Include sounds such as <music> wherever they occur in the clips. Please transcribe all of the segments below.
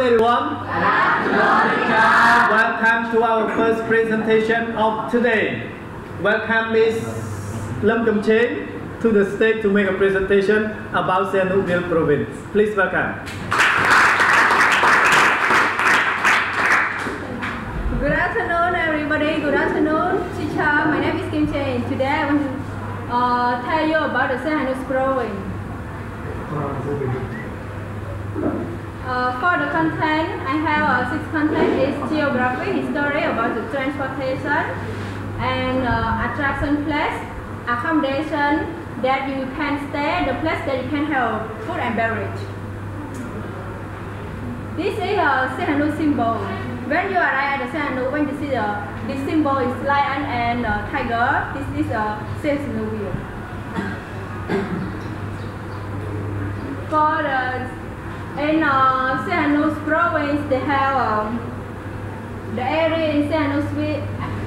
everyone. Welcome to our first presentation of today. Welcome Ms. Lim Kimcheng to the stage to make a presentation about Sihanoukville province. Please welcome. Good afternoon, everybody. Good afternoon, teacher. My name is Kim Chae. Today I want to uh, tell you about the Sihanouk province. Uh, for the content, I have uh, six content is geography, history about the transportation, and uh, attraction place, accommodation that you can stay, the place that you can have food and beverage. This is a Sihanouk symbol. When you arrive at the Sihanouk, when you see the this symbol is lion and uh, tiger, this is a Sihanoukville. <coughs> For the in uh, Sihanouk province, they have um, the area in Sihanouk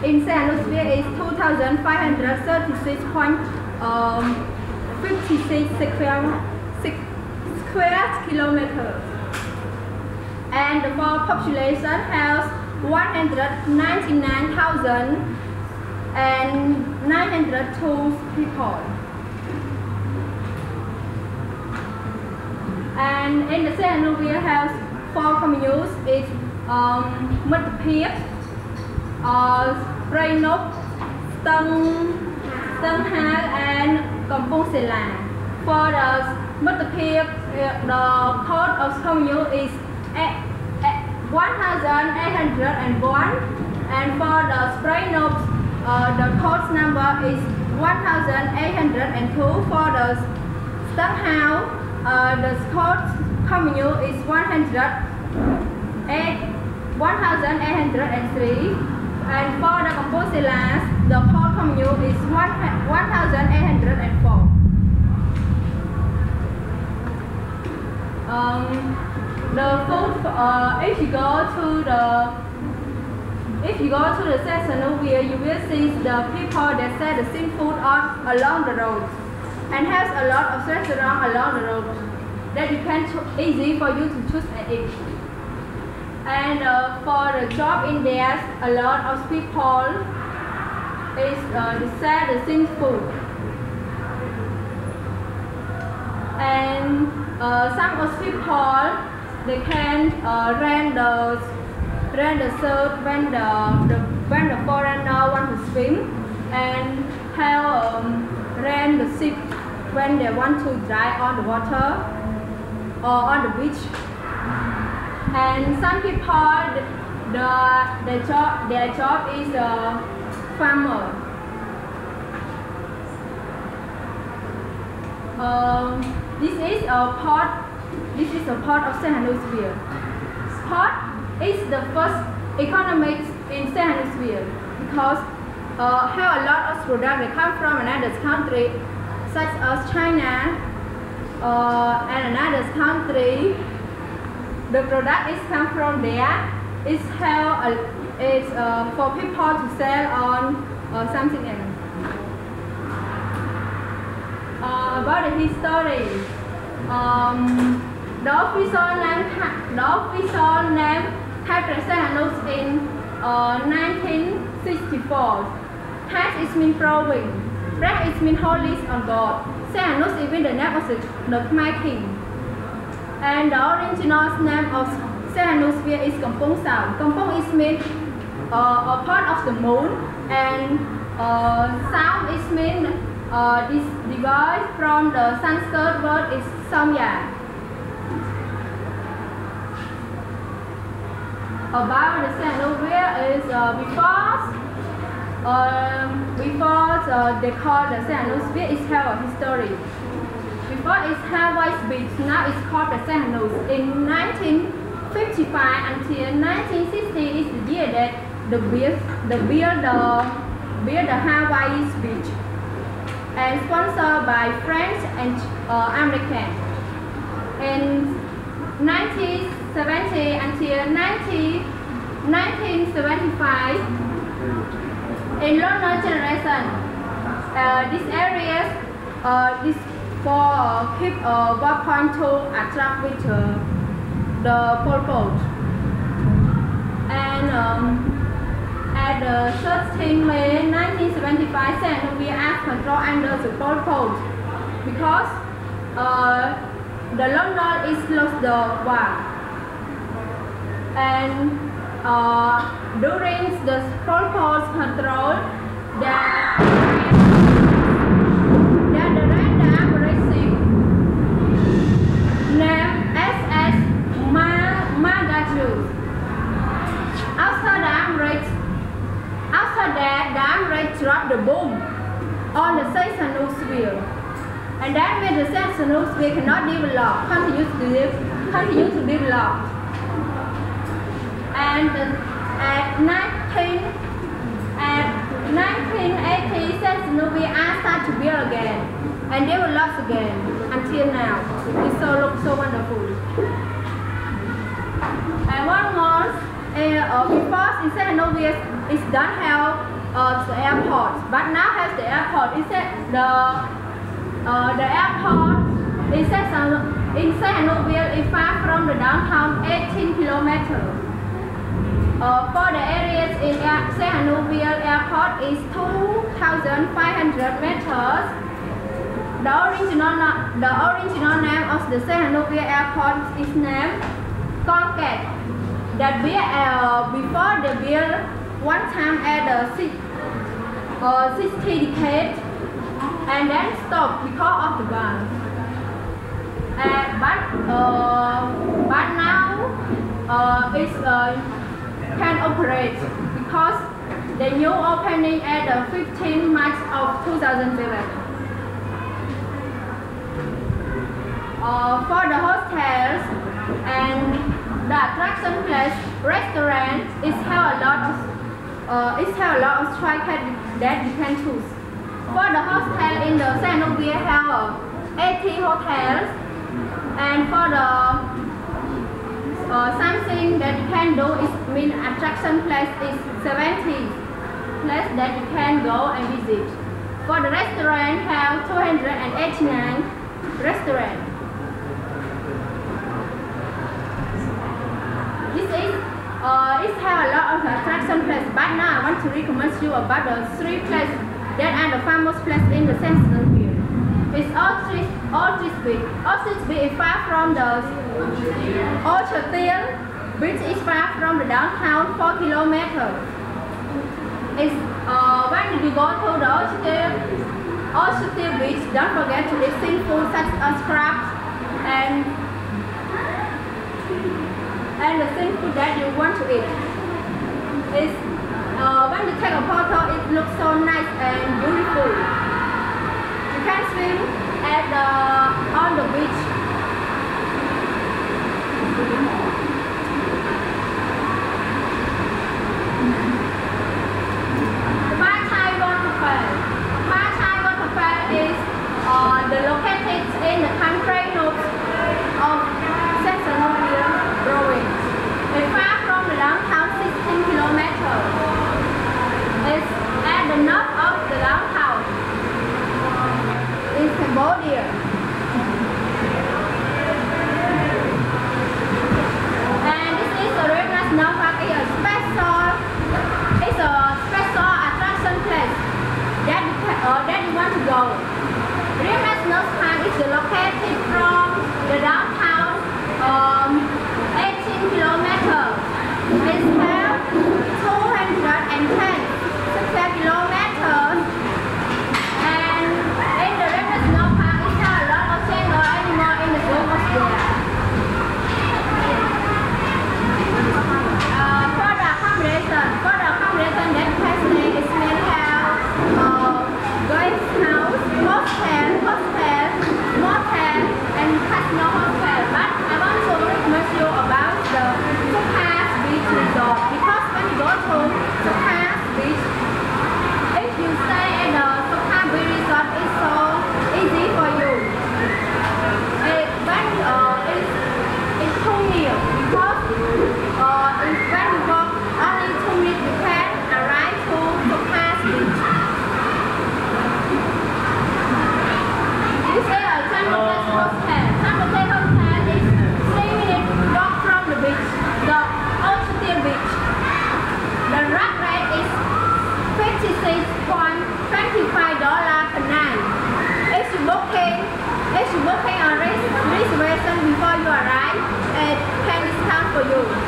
in Sihanouk is 2,536.56 square, six square kilometers. And the population has 199,902 people. And in the Sihanouk we have four communes. It's um, Mật Phiếc, uh, Prey Nob, Tân, Tân Hai, and Kampong Seila. For the Mittapheap, the code of commune is 1801 and for the Sprainop, uh, the code number is 1802 for the Stueng Hav, uh, the code commune is 100, 1803 and for the Composilas, the code commune is 1804. Um, the uh, if you go to the if you go to the section you will see the people that sell the same food on along the road and has a lot of restaurants along the road that you can easy for you to choose an eat. And uh, for the job in there, a lot of people is uh, sell the same food. And uh, some of people they can uh, rent the rent the surf when the, the when the foreigner want to swim and have um, rent the ship when they want to dry on the water or on the beach. And some people the the job their job is a farmer. Um, this is a pot this is a part of Sihanoukville. Port is the first economic in Sihanoukville because uh, have a lot of products that come from another country such as China uh, and another country. The product is come from there. It's how uh, it's uh, for people to sell on uh, something else. Uh, about the history. Um, the official name, the official name Type Sihanouk in uh, 1964. Type is mean province. Black is mean holy on God. Sihanouk is even the name of the, the Khmer king. And the original name of Sihanouk is Kampong Som. Kampong is mean uh, a part of the moon and uh, Sao is mean uh, is derived from the Sanskrit word is Samya. about the Sihanouk is uh, before um, before uh, they call the Sihanouk is have a history. Before it's Hawaii Beach, now it's called the Sihanouk. In 1955 until 1960 is the year that the build the build the build the Hawaii Beach and sponsored by French and uh, American. In 1970 until 19, 1975, in longer generation, uh, these areas, uh, this for uh, keep uh, 1.2 attract with uh, the Pot. And um, at the 13 May 1975, Saint-Louis asked control under the Pot because uh, the London is lost the war. And uh, during the Pot's control, that that the random received named SS. After the Amrit, after that, the Amrit dropped the bomb on the Seychelles and that made the Seychelles cannot develop, to develop, continue to develop. And uh, at 19 at 1980, Seychelles started to again and develop again until now. It so looks so wonderful. And one more, uh, uh, before in San Novias, it don't have uh, the airport, but now has the airport. Said the uh, the airport in San in San Novias is far from the downtown, 18 kilometers. Uh, for the areas in Air- Airport is 2,500 meters. The original, the original name of the Novias Airport is named Kang Keng. That be, uh, before the build one time at the six, uh, 60 decade and then stop because of the gun. And, but, uh, but now uh, it's uh, can operate because the new opening at the 15 March of 2007. Uh, for the hotels and the attraction place, restaurant, is have a lot of uh, it have a lot of strike that you can choose. For the hotel in the San Novia have uh, 80 hotels and for the something that you can do is mean attraction place is 70 place that you can go and visit. For the restaurant have 289 restaurant. This is uh, it have a lot of attraction place, but now I want to recommend you about the three places that are the famous place in the Central here. It's Orchard, Orchard Beach. Orchard Beach is far from the Orchard Theater. Beach is far from the downtown, 4 kilometers. It's, uh, when you go to the Orchard, Orchard Beach, don't forget to eat seafood such as crabs and and the seafood that you want to eat. It's, uh, when you take a photo, it looks so nice and beautiful. You can swim at the on the beach. For.